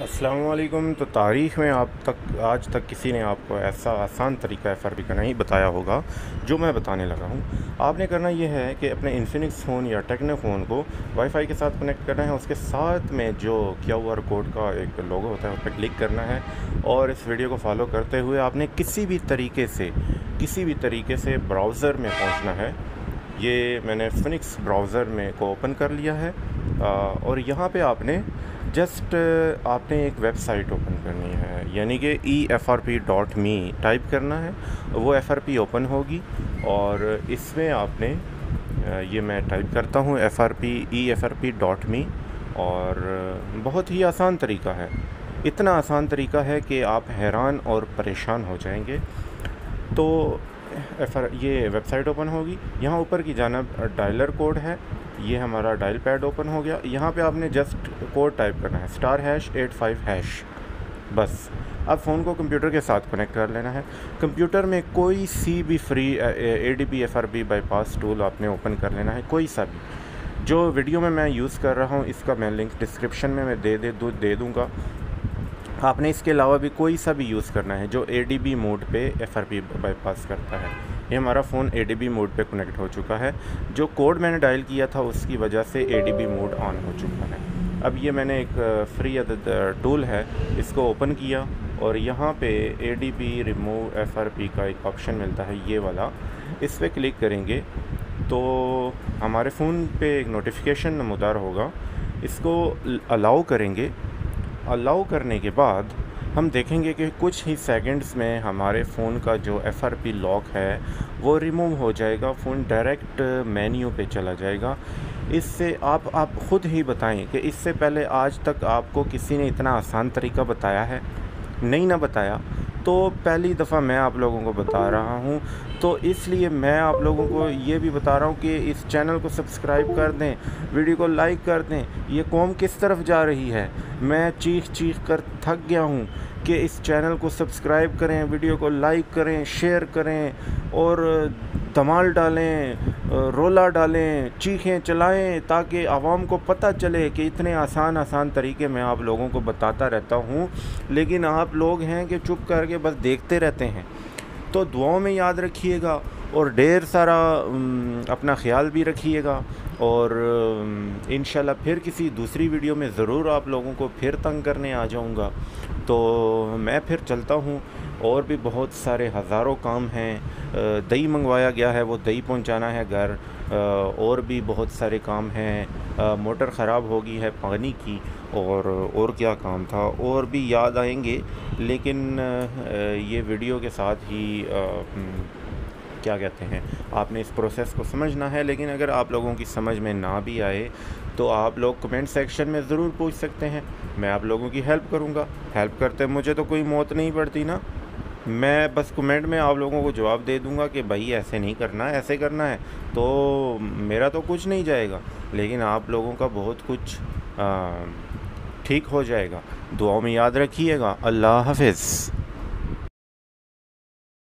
असलकुम तो तारीख़ में आप तक, आज तक किसी ने आपको ऐसा आसान तरीका एफ़ आर का नहीं बताया होगा, जो मैं बताने लगा हूँ। आपने करना यह है कि अपने इन्फिनिक्स फ़ोन या टेक्नो फ़ोन को वाईफाई के साथ कनेक्ट करना है, उसके साथ में जो क्यू आर कोड का एक लोगो होता है, उस पर क्लिक करना है। और इस वीडियो को फॉलो करते हुए आपने किसी भी तरीके से, किसी भी तरीके से ब्राउज़र में पहुँचना है। ये मैंने फिनिक्स ब्राउज़र में को ओपन कर लिया है। और यहाँ पे आपने जस्ट आपने एक वेबसाइट ओपन करनी है। यानी कि E F R P dot me type करना है। वो एफ़ आर पी ओपन होगी और इसमें आपने ये मैं टाइप करता हूँ F R P E F R P dot me और बहुत ही आसान तरीका है। इतना आसान तरीका है कि आप हैरान और परेशान हो जाएँगे। तो एफ़ ये वेबसाइट ओपन होगी। यहाँ ऊपर की जानब डायलर कोड है। ये हमारा डायल पैड ओपन हो गया। यहाँ पे आपने जस्ट कोड टाइप करना है। Star hash eight five hash बस। अब फ़ोन को कंप्यूटर के साथ कनेक्ट कर लेना है। कंप्यूटर में कोई सी भी free A D B F R B bypass tool आपने ओपन कर लेना है। कोई सा भी। जो वीडियो में मैं यूज़ कर रहा हूँ, इसका मैं लिंक डिस्क्रिप्शन में मैं दे दे, दू, दे दूँगा। आपने इसके अलावा भी कोई सा भी यूज़ करना है जो ए डी बी मोड पर एफ़ आर पी बाईपास करता है। ये हमारा फ़ोन बी मोड पे कनेक्ट हो चुका है। जो कोड मैंने डायल किया था, उसकी वजह से बी मोड ऑन हो चुका है। अब ये मैंने एक फ्री टूल है, इसको ओपन किया और यहाँ पे A D B remove F R P का एक ऑप्शन मिलता है, ये वाला। इस पर क्लिक करेंगे तो हमारे फ़ोन पे एक नोटिफिकेशन नमदार होगा। इसको अलाउ करेंगे। अलाउ करने के बाद हम देखेंगे कि कुछ ही सेकंड्स में हमारे फ़ोन का जो FRP लॉक है, वो रिमूव हो जाएगा। फ़ोन डायरेक्ट मेन्यू पे चला जाएगा। इससे आप आप ख़ुद ही बताएँ कि इससे पहले आज तक आपको किसी ने इतना आसान तरीका बताया है? नहीं ना बताया? तो पहली दफ़ा मैं आप लोगों को बता रहा हूँ। तो इसलिए मैं आप लोगों को ये भी बता रहा हूँ कि इस चैनल को सब्सक्राइब कर दें वीडियो को लाइक कर दें। ये कौम किस तरफ़ जा रही है? मैं चीख चीख कर थक गया हूँ कि इस चैनल को सब्सक्राइब करें, वीडियो को लाइक करें, शेयर करें और धमाल डालें, रोला डालें, चीखें चलाएँ ताकि आवाम को पता चले कि इतने आसान आसान तरीके मैं आप लोगों को बताता रहता हूँ। लेकिन आप लोग हैं कि चुप करके बस देखते रहते हैं। तो दुआओं में याद रखिएगा और ढेर सारा अपना ख्याल भी रखिएगा और इन फिर किसी दूसरी वीडियो में ज़रूर आप लोगों को फिर तंग करने आ जाऊँगा। तो मैं फिर चलता हूँ और भी बहुत सारे हज़ारों काम हैं। दही मंगवाया गया है, वो दही पहुँचाना है घर। और भी बहुत सारे काम हैं। मोटर ख़राब हो गई है पानी की और और क्या काम था? और भी याद आएँगे, लेकिन ये वीडियो के साथ ही क्या कहते हैं, आपने इस प्रोसेस को समझना है, लेकिन अगर आप लोगों की समझ में ना भी आए तो आप लोग कमेंट सेक्शन में ज़रूर पूछ सकते हैं। मैं आप लोगों की हेल्प करूँगा। हेल्प करते मुझे तो कोई मौत नहीं पड़ती ना। मैं बस कमेंट में आप लोगों को जवाब दे दूँगा कि भाई ऐसे नहीं करना, ऐसे करना है तो मेरा तो कुछ नहीं जाएगा। लेकिन आप लोगों का बहुत कुछ ठीक हो जाएगा। दुआओं में याद रखिएगा। अल्लाह हाफिज़।